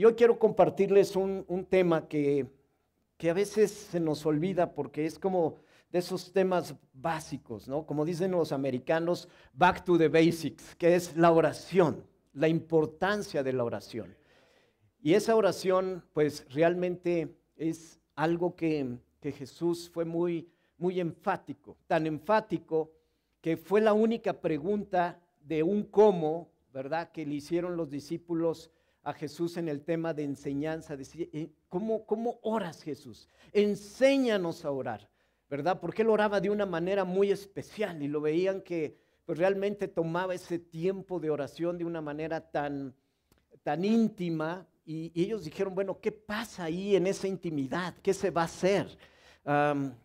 Y hoy quiero compartirles un, tema que, que, a veces se nos olvida porque es como de esos temas básicos, ¿no? Como dicen los americanos, back to the basics, que es la oración, la importancia de la oración. Y esa oración, pues realmente es algo que, que Jesús fue muy, muy enfático, tan enfático que fue la única pregunta de un cómo, ¿verdad?, que le hicieron los discípulos a Jesús en el tema de enseñanza. Decir, eh, ¿cómo, ¿Cómo oras Jesús? Enséñanos a orar, ¿verdad? Porque él oraba de una manera muy especial y lo veían que pues, realmente tomaba ese tiempo de oración de una manera tan, tan íntima. Y, ellos dijeron, bueno, ¿qué pasa ahí en esa intimidad? ¿Qué se va a hacer?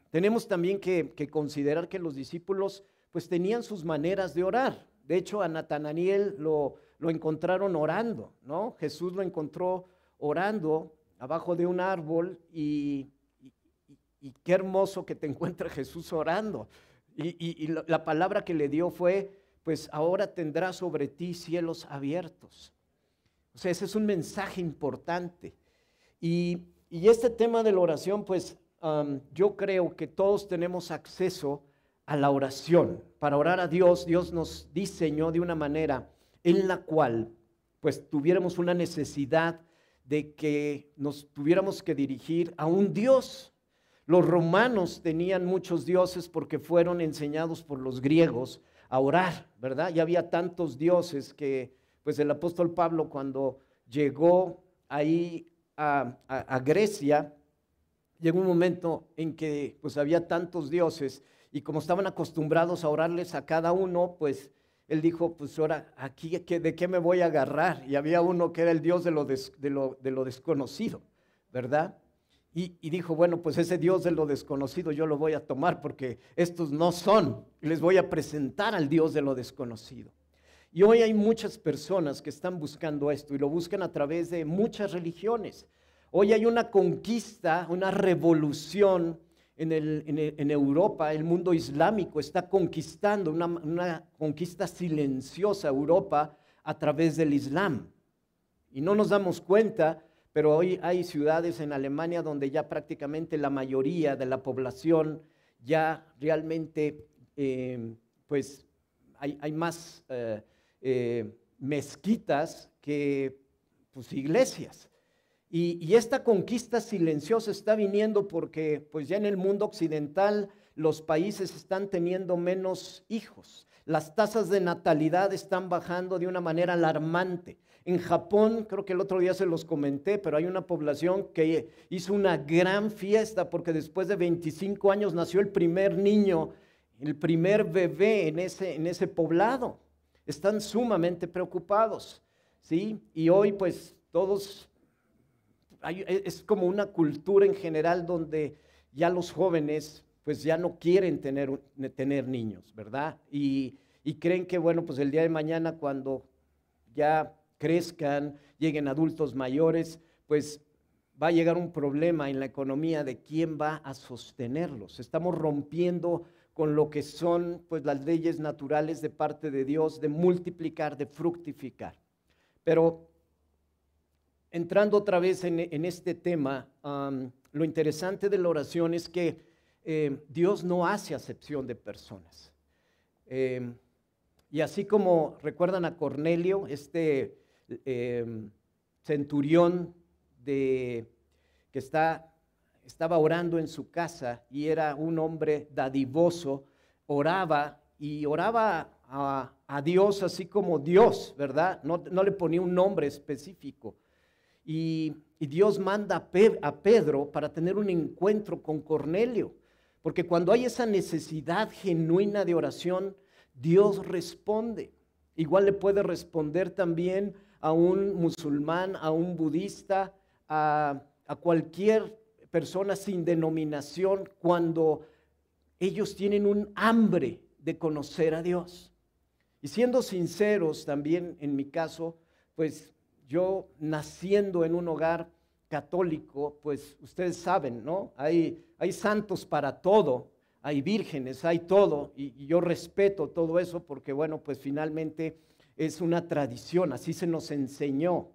tenemos también que, que considerar que los discípulos pues tenían sus maneras de orar. De hecho, a Natanael lo, lo encontraron orando, ¿no? Jesús lo encontró orando abajo de un árbol y, qué hermoso que te encuentre Jesús orando. Y, la palabra que le dio fue, pues ahora tendrás sobre ti cielos abiertos. O sea, ese es un mensaje importante. Y, este tema de la oración, pues yo creo que todos tenemos acceso a la oración. Para orar a Dios, Dios nos diseñó de una manera en la cual pues tuviéramos una necesidad de que nos tuviéramos que dirigir a un Dios. Los romanos tenían muchos dioses porque fueron enseñados por los griegos a orar, ¿verdad? Y había tantos dioses que pues el apóstol Pablo cuando llegó ahí a, Grecia, llegó un momento en que pues había tantos dioses y como estaban acostumbrados a orarles a cada uno, pues él dijo, pues ahora, aquí, ¿de qué me voy a agarrar? Y había uno que era el Dios de lo, de lo, desconocido, ¿verdad? Y, y, dijo, bueno, pues ese Dios de lo desconocido yo lo voy a tomar porque estos no son. Les voy a presentar al Dios de lo desconocido. Y hoy hay muchas personas que están buscando esto y lo buscan a través de muchas religiones. Hoy hay una conquista, una revolución en, Europa, el mundo islámico está conquistando una, conquista silenciosa Europa a través del Islam. Y no nos damos cuenta, pero hoy hay ciudades en Alemania donde ya prácticamente la mayoría de la población ya realmente, eh, pues hay, más eh, eh, mezquitas que pues, iglesias. Y, esta conquista silenciosa está viniendo porque pues ya en el mundo occidental los países están teniendo menos hijos. Las tasas de natalidad están bajando de una manera alarmante. En Japón, creo que el otro día se los comenté, pero hay una población que hizo una gran fiesta porque después de 25 años nació el primer niño, el primer bebé en ese, en ese poblado. Están sumamente preocupados, ¿sí? Y hoy pues todos e, es como una cultura en general donde ya los jóvenes pues ya no quieren tener, tener niños, ¿verdad? Y, creen que, bueno, pues el día de mañana cuando ya crezcan, lleguen adultos mayores, pues va a llegar un problema en la economía de quién va a sostenerlos. Estamos rompiendo con lo que son pues las leyes naturales de parte de Dios de multiplicar, de fructificar. Pero entrando otra vez en, este tema, lo interesante de la oración es que eh, Dios no hace acepción de personas. Eh, y así como recuerdan a Cornelio, este em, centurión que estaba orando en su casa y era un hombre dadivoso, oraba y oraba a, Dios así como Dios, ¿verdad? no le ponía un nombre específico. Y, Dios manda a, Pedro para tener un encuentro con Cornelio. Porque cuando hay esa necesidad genuina de oración, Dios responde. Igual le puede responder también a un musulmán, a un budista, a, cualquier persona sin denominación, cuando ellos tienen un hambre de conocer a Dios. Y siendo sinceros también en mi caso, pues yo naciendo en un hogar católico, pues ustedes saben, ¿no? Hay, santos para todo, hay vírgenes, hay todo, y, yo respeto todo eso porque, bueno, pues finalmente es una tradición, así se nos enseñó.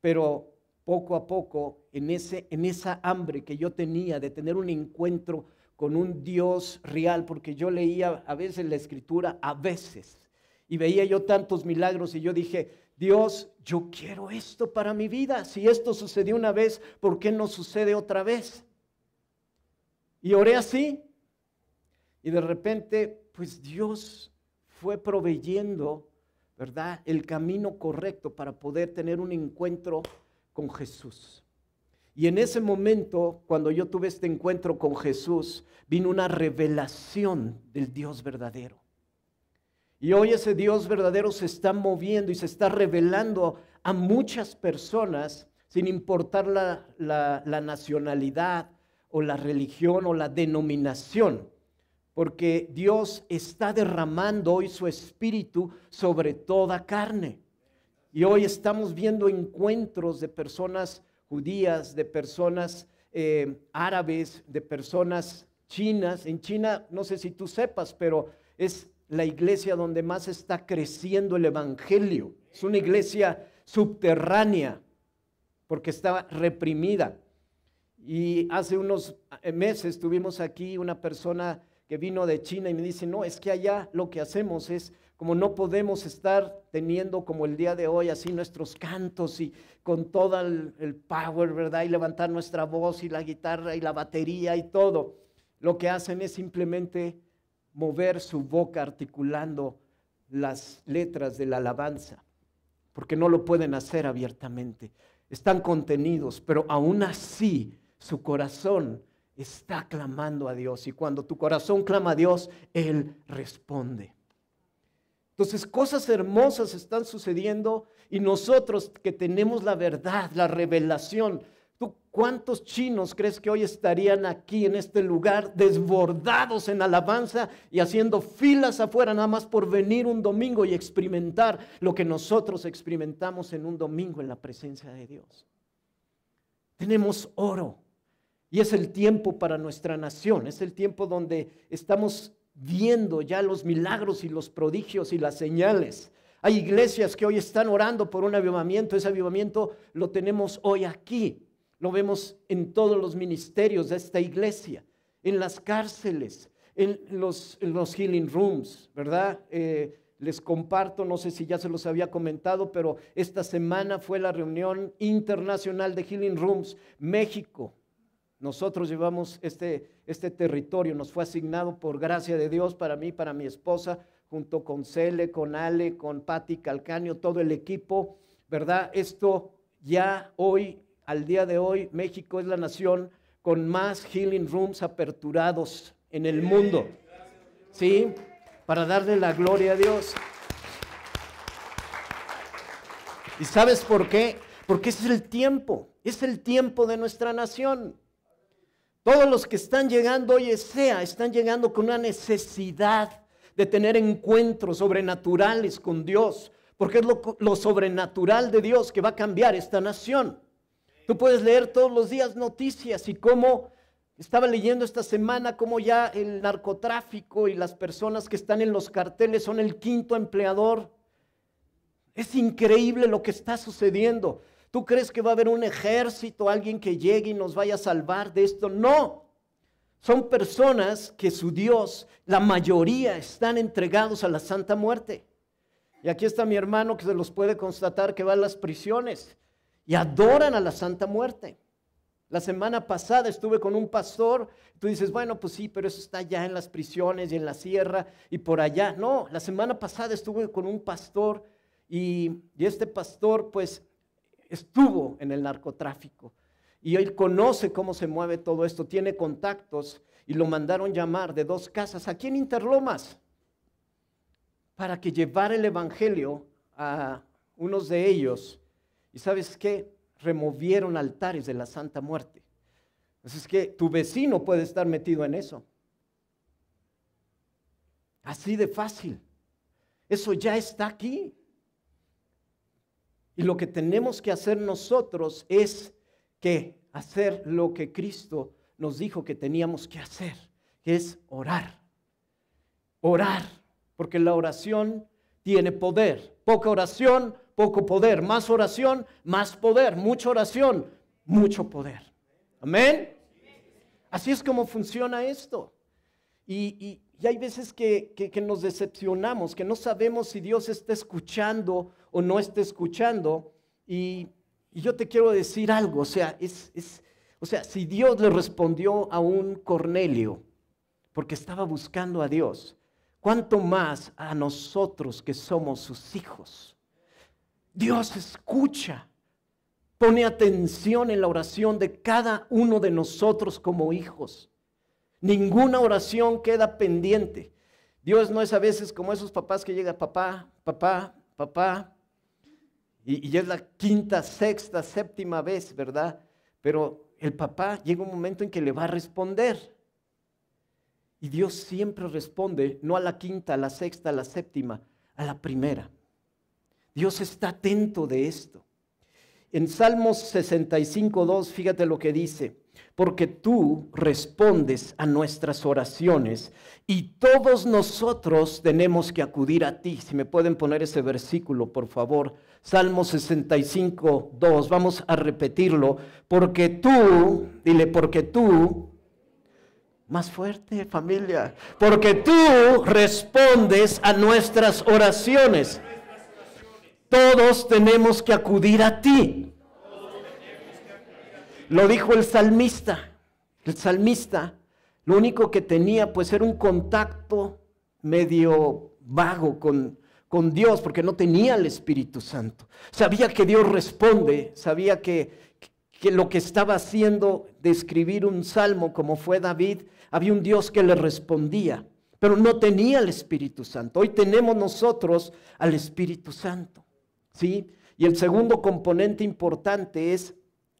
Pero poco a poco, en, ese, en esa hambre que yo tenía de tener un encuentro con un Dios real, porque yo leía a veces la escritura, a veces, y veía yo tantos milagros y yo dije, Dios, yo quiero esto para mi vida. Si esto sucedió una vez, ¿por qué no sucede otra vez? Y oré así. Y de repente, pues Dios fue proveyendo, ¿verdad? El camino correcto para poder tener un encuentro con Jesús. Y en ese momento, cuando yo tuve este encuentro con Jesús, vino una revelación del Dios verdadero. Y hoy ese Dios verdadero se está moviendo y se está revelando a muchas personas sin importar la, nacionalidad o la religión o la denominación. Porque Dios está derramando hoy su espíritu sobre toda carne. Y hoy estamos viendo encuentros de personas judías, de personas eh, árabes, de personas chinas. En China, no sé si tú sepas, pero es la iglesia donde más está creciendo el Evangelio. Es una iglesia subterránea porque estaba reprimida. Y hace unos meses tuvimos aquí una persona que vino de China y me dice, no, es que allá lo que hacemos es, como no podemos estar teniendo como el día de hoy así nuestros cantos y con todo el, el power, ¿verdad? Y levantar nuestra voz y la guitarra y la batería y todo. Lo que hacen es simplemente mover su boca articulando las letras de la alabanza, porque no lo pueden hacer abiertamente. Están contenidos, pero aún así su corazón está clamando a Dios. Y cuando tu corazón clama a Dios, Él responde. Entonces cosas hermosas están sucediendo y nosotros que tenemos la verdad, la revelación, cuántos chinos crees que hoy estarían aquí en este lugar desbordados en alabanza y haciendo filas afuera nada más por venir un domingo y experimentar lo que nosotros experimentamos en un domingo en la presencia de Dios? Tenemos oro y es el tiempo para nuestra nación, es el tiempo donde estamos viendo ya los milagros y los prodigios y las señales. Hay iglesias que hoy están orando por un avivamiento, ese avivamiento lo tenemos hoy aquí. Lo vemos en todos los ministerios de esta iglesia, en las cárceles, en los, los healing rooms, ¿verdad? Eh, les comparto, no sé si ya se los había comentado, pero esta semana fue la reunión internacional de Healing Rooms México. Nosotros llevamos este, este territorio, nos fue asignado por gracia de Dios para mí, para mi esposa, junto con Cele, con Ale, con Patti Calcaño, todo el equipo, ¿verdad? Esto ya hoy al día de hoy México es la nación con más healing rooms aperturados en el mundo. ¿Sí? Para darle la gloria a Dios. ¿Y sabes por qué? Porque es el tiempo, es el tiempo de nuestra nación. Todos los que están llegando hoy sea, están llegando con una necesidad de tener encuentros sobrenaturales con Dios, porque es lo, lo sobrenatural de Dios que va a cambiar esta nación. Tú puedes leer todos los días noticias y cómo estaba leyendo esta semana cómo ya el narcotráfico y las personas que están en los carteles son el quinto empleador. Es increíble lo que está sucediendo. ¿Tú crees que va a haber un ejército, alguien que llegue y nos vaya a salvar de esto? No. Son personas que su Dios, la mayoría, están entregados a la santa muerte. Y aquí está mi hermano que se los puede constatar que va a las prisiones y adoran a la Santa Muerte. La semana pasada estuve con un pastor, tú dices, bueno, pues sí, pero eso está allá en las prisiones y en la sierra y por allá. No, la semana pasada estuve con un pastor y, este pastor pues estuvo en el narcotráfico y él conoce cómo se mueve todo esto, tiene contactos y lo mandaron llamar de dos casas aquí en Interlomas para que llevara el Evangelio a unos de ellos ¿Y sabes qué? Removieron altares de la Santa Muerte. Así es que tu vecino puede estar metido en eso. Así de fácil. Eso ya está aquí. Y lo que tenemos que hacer nosotros es que hacer lo que Cristo nos dijo que teníamos que hacer, que es orar. Orar, porque la oración tiene poder. Poca oración, poco poder. Más oración, más poder. Mucha oración, mucho poder. Amén. Así es como funciona esto. Y, hay veces que, nos decepcionamos, que no sabemos si Dios está escuchando o no está escuchando. Y, yo te quiero decir algo, o sea, es, o sea, si Dios le respondió a un Cornelio porque estaba buscando a Dios, ¿cuánto más a nosotros que somos sus hijos? Dios escucha, pone atención en la oración de cada uno de nosotros como hijos. Ninguna oración queda pendiente. Dios no es a veces como esos papás que llegan, papá, papá, papá, y, y es la quinta, sexta, séptima vez, ¿verdad? Pero el papá llega un momento en que le va a responder. Y Dios siempre responde, no a la quinta, a la sexta, a la séptima, a la primera. Dios está atento de esto. En Salmos 65, 2, fíjate lo que dice, porque tú respondes a nuestras oraciones y todos nosotros tenemos que acudir a ti. Si me pueden poner ese versículo, por favor. Salmos 65, 2, vamos a repetirlo, porque tú, dile, porque tú, más fuerte familia, porque tú respondes a nuestras oraciones todos tenemos que acudir a ti. Lo dijo el salmista. El salmista lo único que tenía pues era un contacto medio vago con, con Dios porque no tenía el Espíritu Santo. Sabía que Dios responde, sabía que, que lo que estaba haciendo de escribir un salmo como fue David, había un Dios que le respondía, pero no tenía el Espíritu Santo. Hoy tenemos nosotros al Espíritu Santo. ¿Sí? Y el segundo componente importante es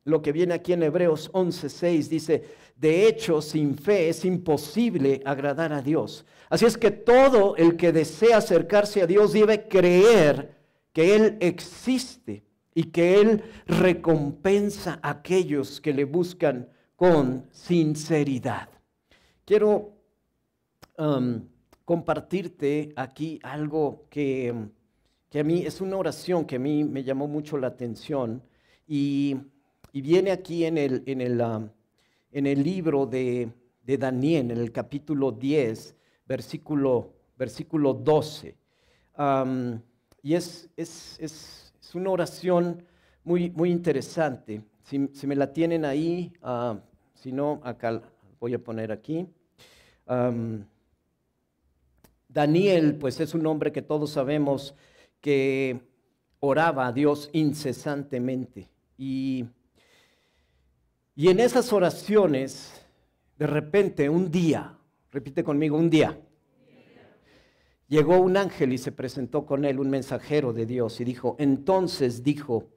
lo que viene aquí en Hebreos 11:6 dice, de hecho, sin fe es imposible agradar a Dios. Así es que todo el que desea acercarse a Dios debe creer que Él existe y que Él recompensa a aquellos que le buscan con sinceridad. Quiero um, compartirte aquí algo que que a mí es una oración que a mí me llamó mucho la atención y, viene aquí en el, en el, um, en el libro de, Daniel, en el capítulo 10, versículo, versículo 12. Um, y es, es, una oración muy, muy interesante. Si, me la tienen ahí, uh, si no, acá voy a poner aquí. Daniel, pues es un nombre que todos sabemos que oraba a Dios incesantemente. Y, y en esas oraciones, de repente, un día, repite conmigo, un día, llegó un ángel y se presentó con él, un mensajero de Dios, y dijo, entonces dijo,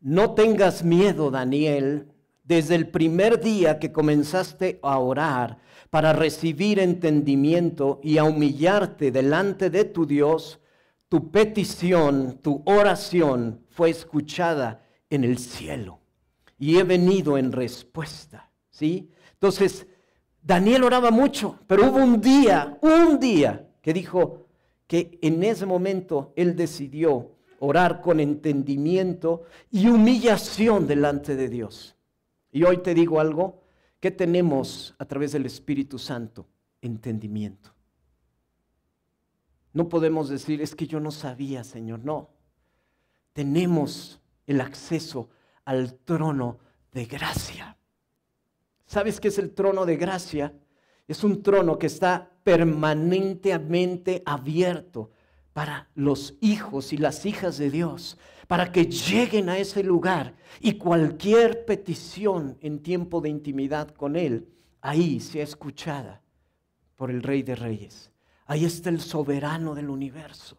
no tengas miedo, Daniel, desde el primer día que comenzaste a orar para recibir entendimiento y a humillarte delante de tu Dios, tu petición, tu oración fue escuchada en el cielo y he venido en respuesta, ¿sí? Entonces, Daniel oraba mucho, pero hubo un día, un día que dijo que en ese momento él decidió orar con entendimiento y humillación delante de Dios. Y hoy te digo algo, que tenemos a través del Espíritu Santo? Entendimiento. No podemos decir, es que yo no sabía, Señor. No. Tenemos el acceso al trono de gracia. ¿Sabes qué es el trono de gracia? Es un trono que está permanentemente abierto para los hijos y las hijas de Dios, para que lleguen a ese lugar y cualquier petición en tiempo de intimidad con Él, ahí sea escuchada por el Rey de Reyes. Ahí está el soberano del universo.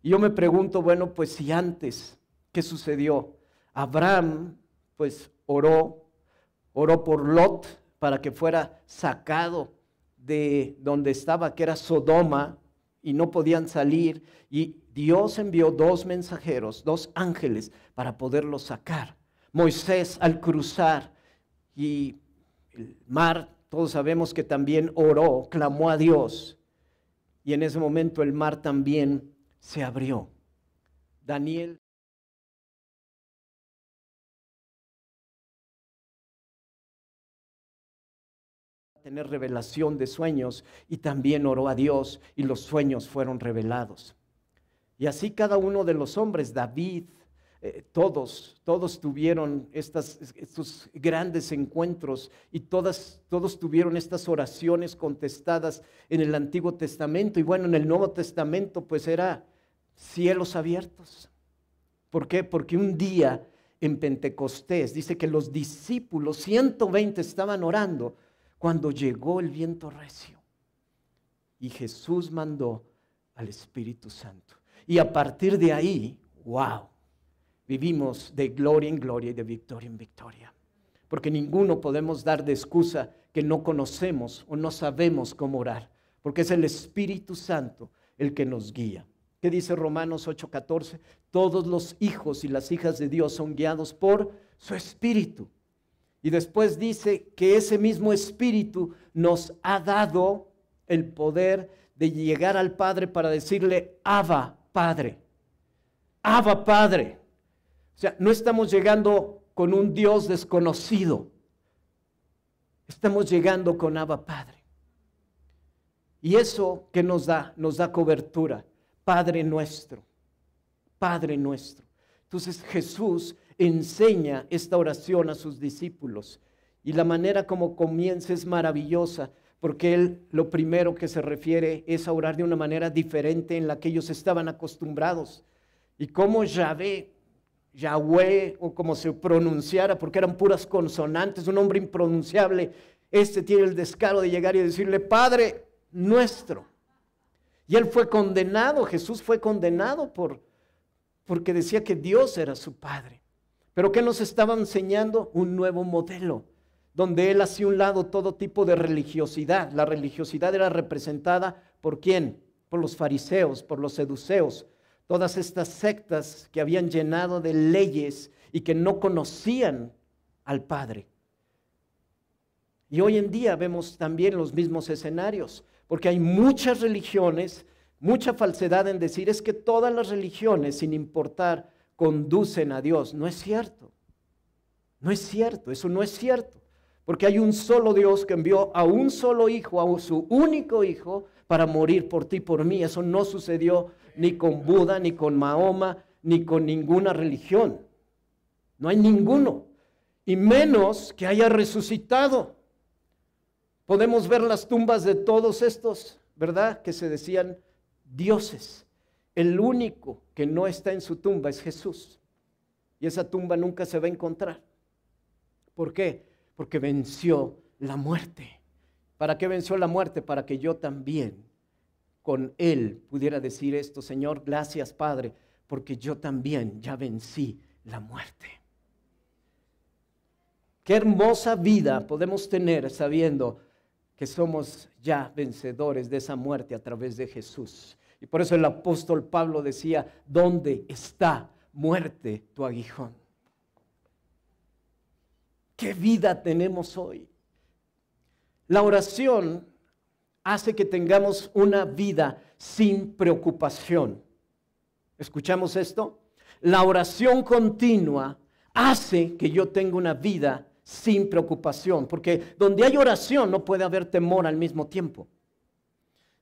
Y yo me pregunto, bueno, pues si antes, ¿qué sucedió? Abraham, pues oró, oró por Lot para que fuera sacado de donde estaba, que era Sodoma, y no podían salir. Y Dios envió dos mensajeros, dos ángeles, para poderlos sacar. Moisés al cruzar y el mar, todos sabemos que también oró, clamó a Dios y en ese momento el mar también se abrió. Daniel tener revelación de sueños y también oró a Dios y los sueños fueron revelados. Y así cada uno de los hombres, David, eh, todos, todos tuvieron estas, estos grandes encuentros y todas, todos tuvieron estas oraciones contestadas en el Antiguo Testamento. Y bueno, en el Nuevo Testamento pues era cielos abiertos. ¿Por qué? Porque un día en Pentecostés dice que los discípulos, 120, estaban orando cuando llegó el viento recio. Y Jesús mandó al Espíritu Santo. Y a partir de ahí, wow, vivimos de gloria en gloria y de victoria en victoria. Porque ninguno podemos dar de excusa que no conocemos o no sabemos cómo orar. Porque es el Espíritu Santo el que nos guía. ¿Qué dice Romanos 8:14? Todos los hijos y las hijas de Dios son guiados por su Espíritu. Y después dice que ese mismo Espíritu nos ha dado el poder de llegar al Padre para decirle, Abba, Padre. Abba, Padre. O sea, no estamos llegando con un Dios desconocido. Estamos llegando con Abba Padre. Y eso que nos da, nos da cobertura. Padre nuestro, Padre nuestro. Entonces Jesús enseña esta oración a sus discípulos y la manera como comienza es maravillosa porque él lo primero que se refiere es a orar de una manera diferente en la que ellos estaban acostumbrados. Y como Yahvé Yahweh o como se pronunciara, porque eran puras consonantes, un nombre impronunciable, este tiene el descaro de llegar y decirle, Padre nuestro. Y él fue condenado, Jesús fue condenado por, porque decía que Dios era su Padre. Pero ¿qué nos estaba enseñando? Un nuevo modelo, donde él hacía un lado todo tipo de religiosidad. La religiosidad era representada por quién? Por los fariseos, por los seduceos, todas estas sectas que habían llenado de leyes y que no conocían al Padre. Y hoy en día vemos también los mismos escenarios, porque hay muchas religiones, mucha falsedad en decir es que todas las religiones, sin importar, conducen a Dios. No es cierto. No es cierto, eso no es cierto. Porque hay un solo Dios que envió a un solo hijo, a su único hijo, para morir por ti, por mí. Eso no sucedió ni con Buda, ni con Mahoma, ni con ninguna religión. No hay ninguno. Y menos que haya resucitado. Podemos ver las tumbas de todos estos, ¿verdad? Que se decían dioses. El único que no está en su tumba es Jesús. Y esa tumba nunca se va a encontrar. ¿Por qué? Porque venció la muerte. ¿Para qué venció la muerte? Para que yo también con él pudiera decir esto, Señor, gracias Padre, porque yo también ya vencí la muerte. Qué hermosa vida podemos tener sabiendo que somos ya vencedores de esa muerte a través de Jesús. Y por eso el apóstol Pablo decía, ¿dónde está muerte tu aguijón? ¿Qué vida tenemos hoy? La oración hace que tengamos una vida sin preocupación. ¿Escuchamos esto? La oración continua hace que yo tenga una vida sin preocupación, porque donde hay oración no puede haber temor al mismo tiempo.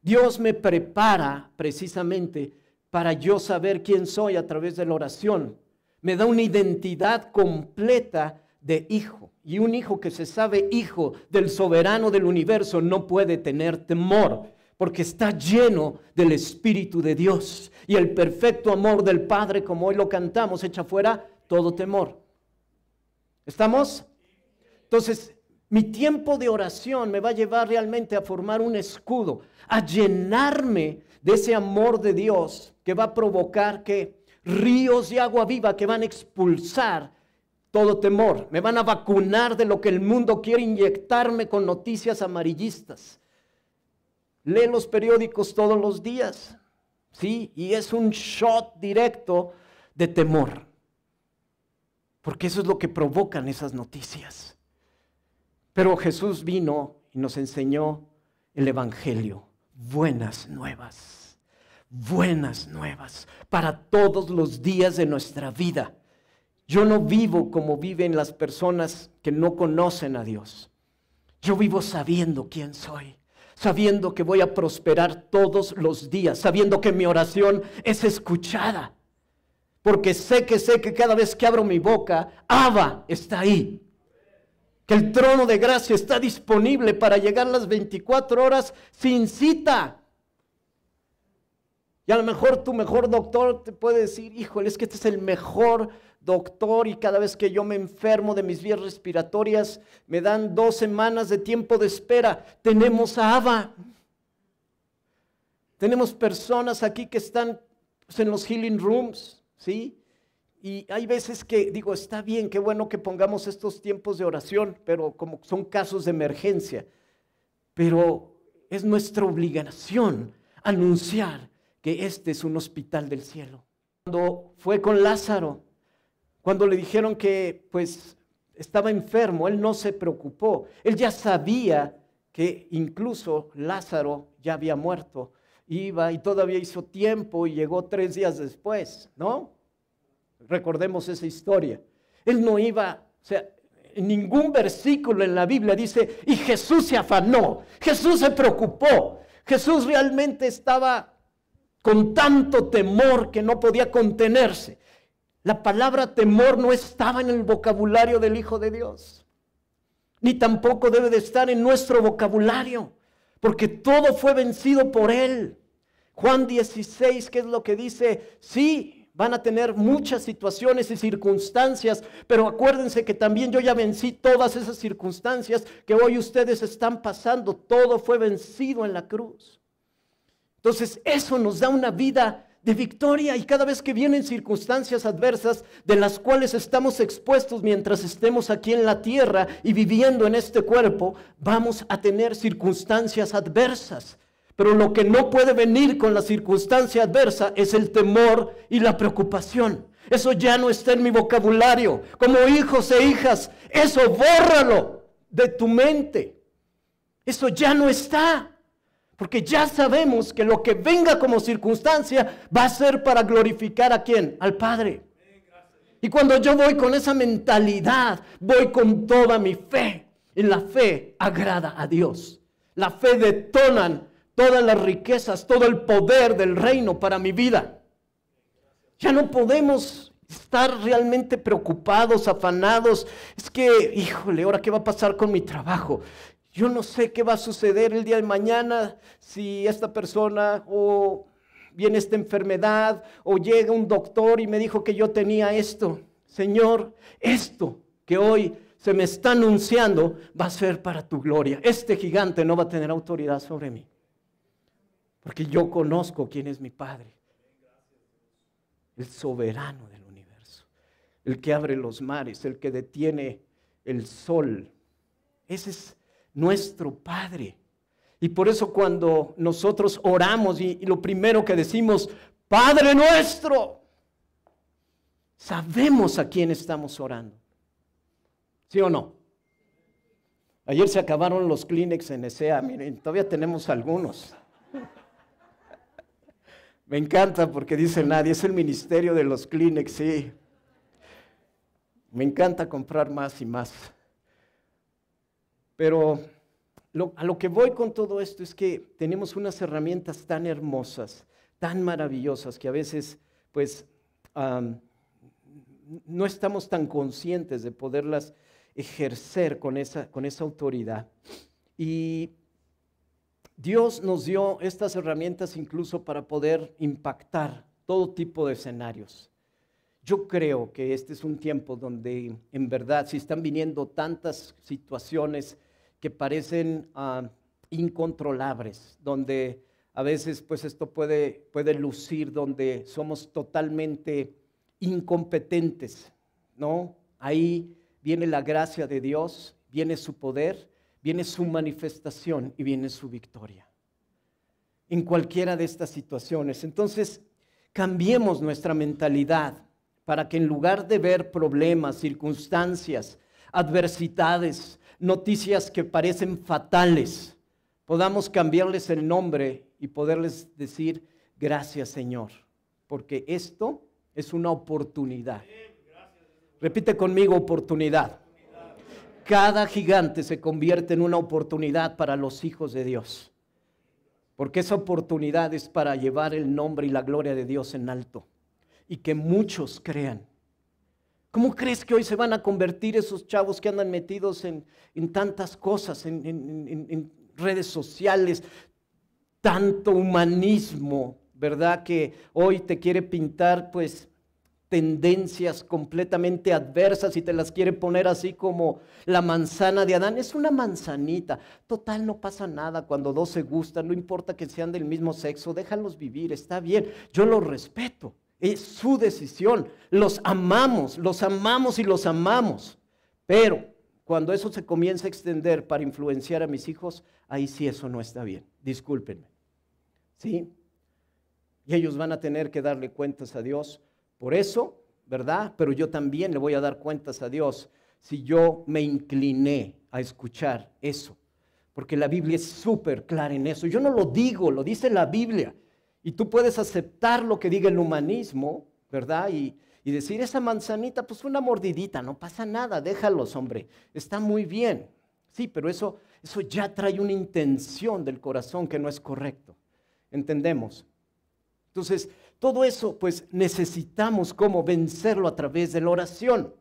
Dios me prepara precisamente para yo saber quién soy a través de la oración. Me da una identidad completa de hijo. Y un hijo que se sabe hijo del soberano del universo no puede tener temor, porque está lleno del Espíritu de Dios. Y el perfecto amor del Padre, como hoy lo cantamos, echa fuera todo temor. ¿Estamos? Entonces, mi tiempo de oración me va a llevar realmente a formar un escudo, a llenarme de ese amor de Dios que va a provocar que ríos de agua viva que van a expulsar todo temor. Me van a vacunar de lo que el mundo quiere inyectarme con noticias amarillistas. Lee los periódicos todos los días, ¿sí? Y es un shot directo de temor. Porque eso es lo que provocan esas noticias. Pero Jesús vino y nos enseñó el Evangelio, buenas nuevas, buenas nuevas para todos los días de nuestra vida. Yo no vivo como viven las personas que no conocen a Dios. Yo vivo sabiendo quién soy, sabiendo que voy a prosperar todos los días, sabiendo que mi oración es escuchada. Porque sé que sé que cada vez que abro mi boca, Abba está ahí. Que el trono de gracia está disponible para llegar las 24 horas sin cita. Y a lo mejor tu mejor doctor te puede decir, híjole, es que este es el mejor doctor y cada vez que yo me enfermo de mis vías respiratorias, me dan dos semanas de tiempo de espera. Tenemos a Ava. Tenemos personas aquí que están pues, en los healing rooms, ¿sí? Y hay veces que digo, está bien, qué bueno que pongamos estos tiempos de oración, pero como son casos de emergencia. Pero es nuestra obligación anunciar que este es un hospital del cielo. Cuando fue con Lázaro, cuando le dijeron que pues estaba enfermo, él no se preocupó. Él ya sabía que incluso Lázaro ya había muerto. Iba y todavía hizo tiempo y llegó tres días después, ¿no? Recordemos esa historia. Él no iba, o sea, en ningún versículo en la Biblia dice, y Jesús se afanó, Jesús se preocupó, Jesús realmente estaba con tanto temor que no podía contenerse. La palabra temor no estaba en el vocabulario del Hijo de Dios, ni tampoco debe de estar en nuestro vocabulario, porque todo fue vencido por Él. Juan 16, ¿qué es lo que dice? Sí, van a tener muchas situaciones y circunstancias, pero acuérdense que también yo ya vencí todas esas circunstancias que hoy ustedes están pasando. Todo fue vencido en la cruz. Entonces, eso nos da una vida de victoria y cada vez que vienen circunstancias adversas de las cuales estamos expuestos mientras estemos aquí en la tierra y viviendo en este cuerpo, vamos a tener circunstancias adversas. Pero lo que no puede venir con la circunstancia adversa es el temor y la preocupación. Eso ya no está en mi vocabulario. Como hijos e hijas, eso bórralo de tu mente. Eso ya no está. Porque ya sabemos que lo que venga como circunstancia va a ser para glorificar a quién? Al Padre. Y cuando yo voy con esa mentalidad, voy con toda mi fe. Y la fe agrada a Dios. La fe detonan todas las riquezas, todo el poder del reino para mi vida. Ya no podemos estar realmente preocupados, afanados. Es que, híjole, ahora qué va a pasar con mi trabajo. Yo no sé qué va a suceder el día de mañana si esta persona o viene esta enfermedad o llega un doctor y me dijo que yo tenía esto. Señor, esto que hoy se me está anunciando va a ser para tu gloria. Este gigante no va a tener autoridad sobre mí. Porque yo conozco quién es mi Padre. El soberano del universo. El que abre los mares, el que detiene el sol. Ese es nuestro Padre. Y por eso cuando nosotros oramos y, lo primero que decimos, Padre nuestro, sabemos a quién estamos orando. ¿Sí o no? Ayer se acabaron los Kleenex en ESEA, miren, todavía tenemos algunos. Me encanta porque dice nadie, es el ministerio de los Kleenex, sí. Me encanta comprar más y más. Pero a lo que voy con todo esto es que tenemos unas herramientas tan hermosas, tan maravillosas, que a veces pues no estamos tan conscientes de poderlas ejercer con esa, con esa autoridad. Y Dios nos dio estas herramientas incluso para poder impactar todo tipo de escenarios. Yo creo que este es un tiempo donde en verdad si están viniendo tantas situaciones que parecen ah, incontrolables, donde a veces pues esto puede, puede lucir, donde somos totalmente incompetentes, ¿no? Ahí viene la gracia de Dios, viene su poder, viene su manifestación y viene su victoria. En cualquiera de estas situaciones. Entonces, cambiemos nuestra mentalidad para que en lugar de ver problemas, circunstancias, adversidades, noticias que parecen fatales, podamos cambiarles el nombre y poderles decir, gracias Señor, porque esto es una oportunidad. Repite conmigo oportunidad. cada gigante se convierte en una oportunidad para los hijos de Dios. Porque esa oportunidad es para llevar el nombre y la gloria de Dios en alto y que muchos crean. ¿Cómo crees que hoy se van a convertir esos chavos que andan metidos en, tantas cosas, en, en redes sociales, tanto humanismo, ¿verdad? Que hoy te quiere pintar pues tendencias completamente adversas y te las quiere poner así como la manzana de Adán. Es una manzanita. Total, no pasa nada cuando dos se gustan, no importa que sean del mismo sexo, déjalos vivir, está bien. Yo los respeto. Es su decisión. Los amamos, los amamos y los amamos. Pero cuando eso se comienza a extender para influenciar a mis hijos, ahí sí eso no está bien. Discúlpenme. ¿Sí? Y ellos van a tener que darle cuentas a Dios por eso, ¿verdad? Pero yo también le voy a dar cuentas a Dios si yo me incliné a escuchar eso. Porque la Biblia es súper clara en eso. Yo no lo digo, lo dice la Biblia. Y tú puedes aceptar lo que diga el humanismo, ¿verdad? Y, y decir, esa manzanita, pues una mordidita, no pasa nada, déjalos, hombre, está muy bien. Sí, pero eso, eso ya trae una intención del corazón que no es correcto. ¿Entendemos? Entonces, todo eso, pues necesitamos como vencerlo a través de la oración.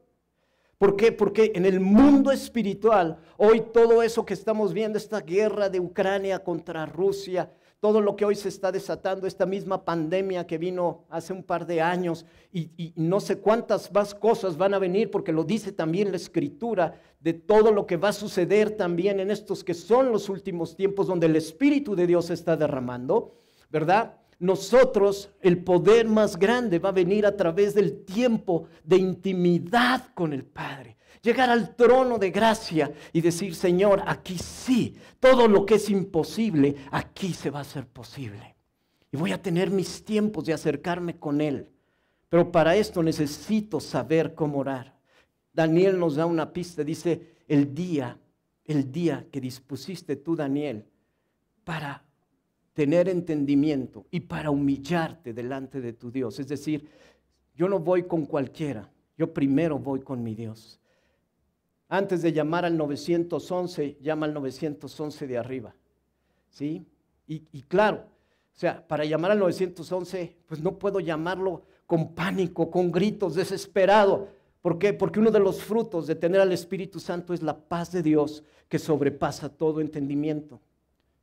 ¿Por qué? Porque en el mundo espiritual, hoy todo eso que estamos viendo, esta guerra de Ucrania contra Rusia, todo lo que hoy se está desatando, esta misma pandemia que vino hace un par de años y, no sé cuántas más cosas van a venir, porque lo dice también la escritura, de todo lo que va a suceder también en estos que son los últimos tiempos donde el Espíritu de Dios se está derramando, ¿verdad? nosotros el poder más grande va a venir a través del tiempo de intimidad con el Padre. Llegar al trono de gracia y decir, Señor, aquí sí, todo lo que es imposible, aquí se va a hacer posible. Y voy a tener mis tiempos de acercarme con Él. Pero para esto necesito saber cómo orar. Daniel nos da una pista, dice, el día, el día que dispusiste tú, Daniel, para tener entendimiento y para humillarte delante de tu Dios. Es decir, yo no voy con cualquiera, yo primero voy con mi Dios. Antes de llamar al 911, llama al 911 de arriba. ¿Sí? Y, claro, o sea, para llamar al 911, pues no puedo llamarlo con pánico, con gritos, desesperado. ¿Por qué? Porque uno de los frutos de tener al Espíritu Santo es la paz de Dios que sobrepasa todo entendimiento.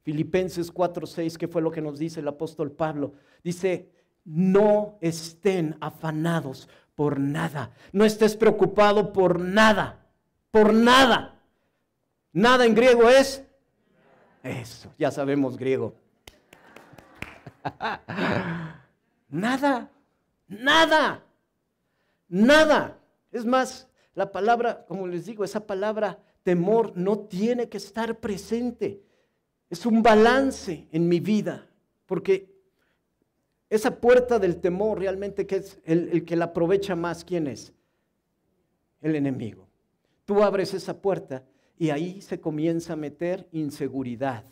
Filipenses 4:6, que fue lo que nos dice el apóstol Pablo, dice, no estén afanados por nada, no estés preocupado por nada, por nada. Nada en griego es eso, ya sabemos griego. nada, nada, nada. Es más, la palabra, como les digo, esa palabra temor no tiene que estar presente es un balance en mi vida, porque esa puerta del temor realmente que es el, que la aprovecha más, ¿quién es? El enemigo. Tú abres esa puerta y ahí se comienza a meter inseguridad.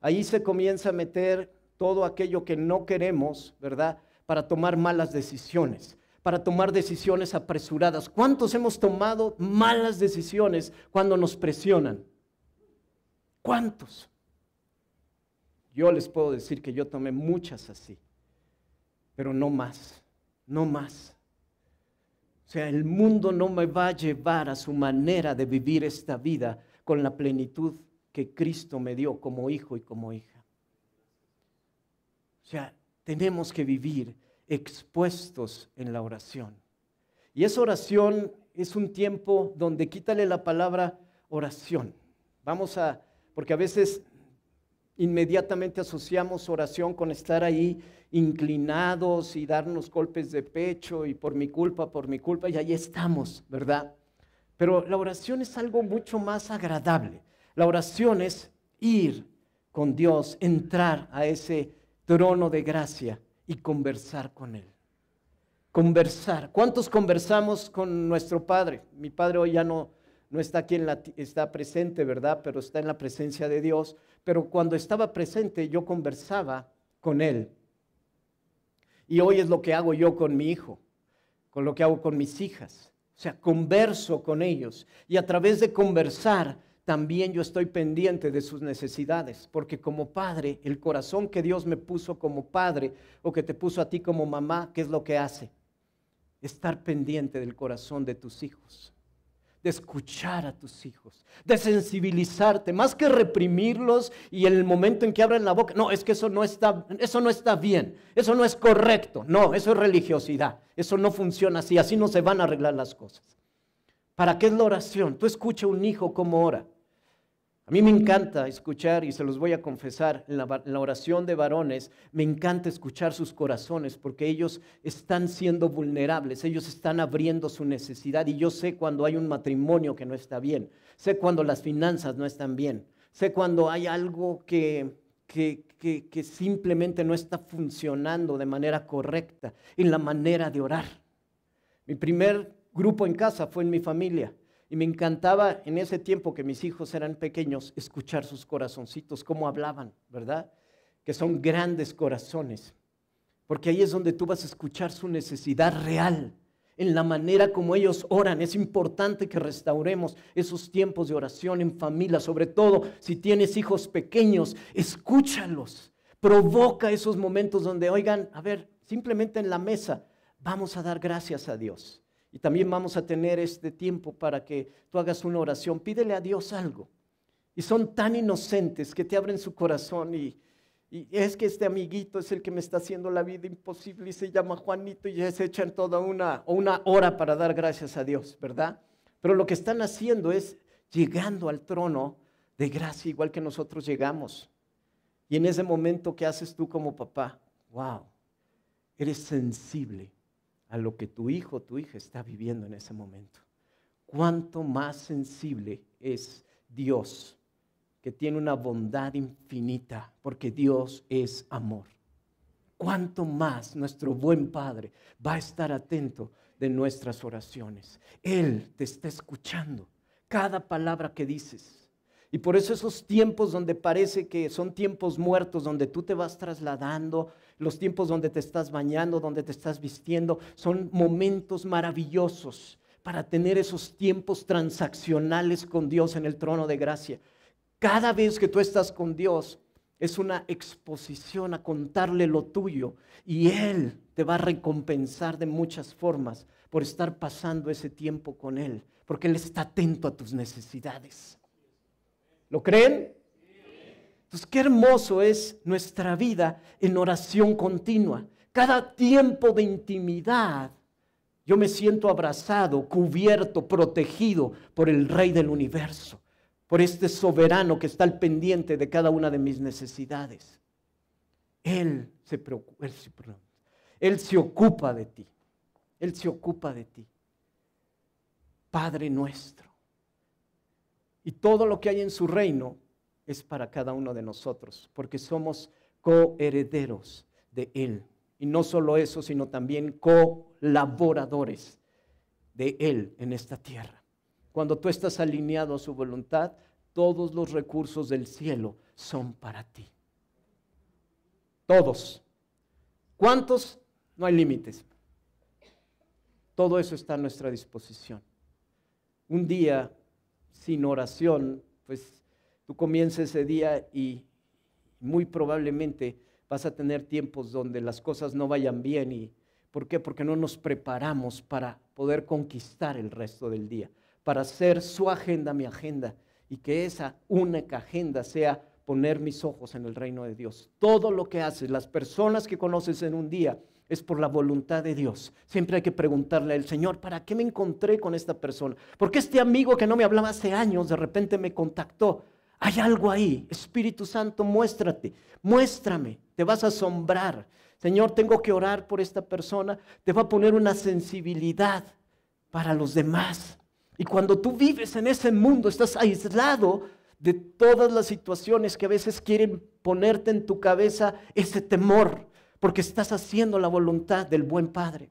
Ahí se comienza a meter todo aquello que no queremos, ¿verdad? Para tomar malas decisiones, para tomar decisiones apresuradas. ¿Cuántos hemos tomado malas decisiones cuando nos presionan? ¿Cuántos? Yo les puedo decir que yo tomé muchas así, pero no más, no más. O sea, el mundo no me va a llevar a su manera de vivir esta vida con la plenitud que Cristo me dio como hijo y como hija. O sea, tenemos que vivir expuestos en la oración. Y esa oración es un tiempo donde quítale la palabra oración. Vamos a, porque a veces inmediatamente asociamos oración con estar ahí inclinados y darnos golpes de pecho y por mi culpa, por mi culpa, y ahí estamos, ¿verdad? Pero la oración es algo mucho más agradable. La oración es ir con Dios, entrar a ese trono de gracia y conversar con Él. Conversar. ¿Cuántos conversamos con nuestro Padre? Mi Padre hoy ya no, no está aquí está presente, ¿verdad? Pero está en la presencia de Dios. Pero cuando estaba presente yo conversaba con él. Y hoy es lo que hago yo con mi hijo, con lo que hago con mis hijas. O sea, converso con ellos. Y a través de conversar, también yo estoy pendiente de sus necesidades, porque como padre, el corazón que Dios me puso como padre o que te puso a ti como mamá, ¿qué es lo que hace? Estar pendiente del corazón de tus hijos, de escuchar a tus hijos, de sensibilizarte, más que reprimirlos y en el momento en que abren la boca, no, es que eso no está, eso no está bien, eso no es correcto, no, eso es religiosidad, eso no funciona así, así no se van a arreglar las cosas. ¿Para qué es la oración? Tú escucha a un hijo como ora. A mí me encanta escuchar, y se los voy a confesar, en la, oración de varones, me encanta escuchar sus corazones porque ellos están siendo vulnerables, ellos están abriendo su necesidad y yo sé cuando hay un matrimonio que no está bien, sé cuando las finanzas no están bien, sé cuando hay algo que, que, que simplemente no está funcionando de manera correcta en la manera de orar. Mi primer grupo en casa fue en mi familia. Y me encantaba en ese tiempo que mis hijos eran pequeños escuchar sus corazoncitos, cómo hablaban, ¿verdad? Que son grandes corazones. Porque ahí es donde tú vas a escuchar su necesidad real, en la manera como ellos oran. Es importante que restauremos esos tiempos de oración en familia, sobre todo si tienes hijos pequeños, escúchalos. Provoca esos momentos donde, oigan, a ver, simplemente en la mesa, vamos a dar gracias a Dios. Y también vamos a tener este tiempo para que tú hagas una oración. Pídele a Dios algo. Y son tan inocentes que te abren su corazón y, es que este amiguito es el que me está haciendo la vida imposible y se llama Juanito y ya se echan toda una, una hora para dar gracias a Dios, ¿verdad? Pero lo que están haciendo es llegando al trono de gracia igual que nosotros llegamos. Y en ese momento, ¿qué haces tú como papá? ¡Wow! Eres sensible a lo que tu hijo o tu hija está viviendo en ese momento. Cuánto más sensible es Dios, que tiene una bondad infinita, porque Dios es amor. Cuánto más nuestro buen Padre va a estar atento de nuestras oraciones. Él te está escuchando cada palabra que dices. Y por eso esos tiempos donde parece que son tiempos muertos, donde tú te vas trasladando, los tiempos donde te estás bañando, donde te estás vistiendo, son momentos maravillosos para tener esos tiempos transaccionales con Dios en el trono de gracia. Cada vez que tú estás con Dios es una exposición a contarle lo tuyo y Él te va a recompensar de muchas formas por estar pasando ese tiempo con Él, porque Él está atento a tus necesidades. ¿Lo creen? Entonces, qué hermoso es nuestra vida en oración continua. Cada tiempo de intimidad, yo me siento abrazado, cubierto, protegido por el Rey del universo, por este soberano que está al pendiente de cada una de mis necesidades. Él se preocupa, él se, él se ocupa de ti. Él se ocupa de ti. Padre nuestro. Y todo lo que hay en su reino es para cada uno de nosotros, porque somos coherederos de Él. Y no solo eso, sino también colaboradores de Él en esta tierra. Cuando tú estás alineado a su voluntad, todos los recursos del cielo son para ti. Todos. ¿Cuántos? No hay límites. Todo eso está a nuestra disposición. Un día sin oración, pues tú comienzas ese día y muy probablemente vas a tener tiempos donde las cosas no vayan bien. ¿Y por qué? Porque no nos preparamos para poder conquistar el resto del día, para hacer su agenda mi agenda y que esa única agenda sea poner mis ojos en el reino de Dios. Todo lo que haces, las personas que conoces en un día, es por la voluntad de Dios. Siempre hay que preguntarle al Señor, ¿para qué me encontré con esta persona? Porque este amigo que no me hablaba hace años de repente me contactó? Hay algo ahí. Espíritu Santo, muéstrate, muéstrame, te vas a asombrar. Señor, tengo que orar por esta persona. Te va a poner una sensibilidad para los demás. Y cuando tú vives en ese mundo, estás aislado de todas las situaciones que a veces quieren ponerte en tu cabeza ese temor porque estás haciendo la voluntad del buen Padre.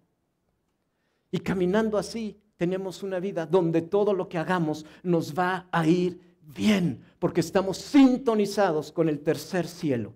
Y caminando así, tenemos una vida donde todo lo que hagamos nos va a ir bien, porque estamos sintonizados con el tercer cielo,